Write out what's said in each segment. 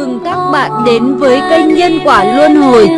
mừng các bạn đến với kênh Nhân Quả Luân Hồi.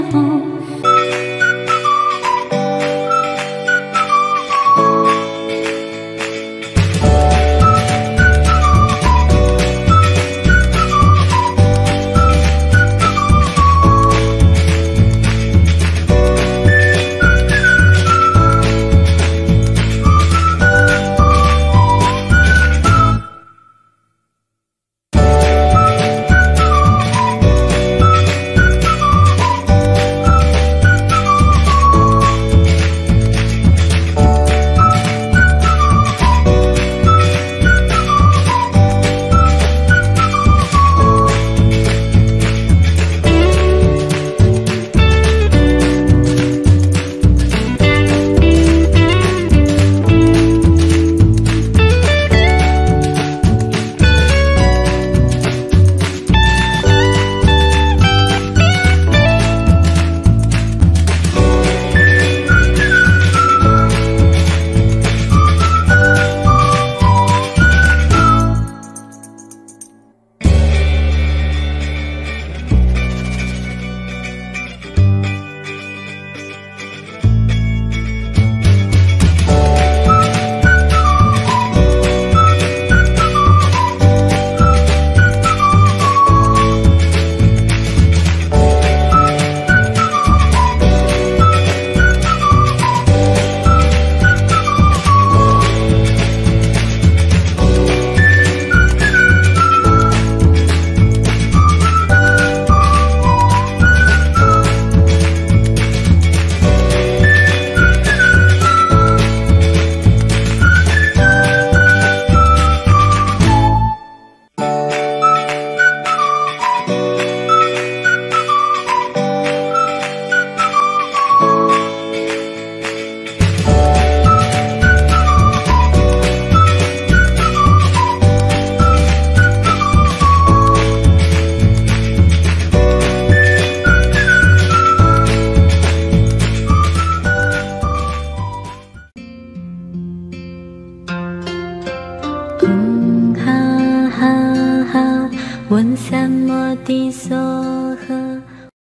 问三摩地娑诃。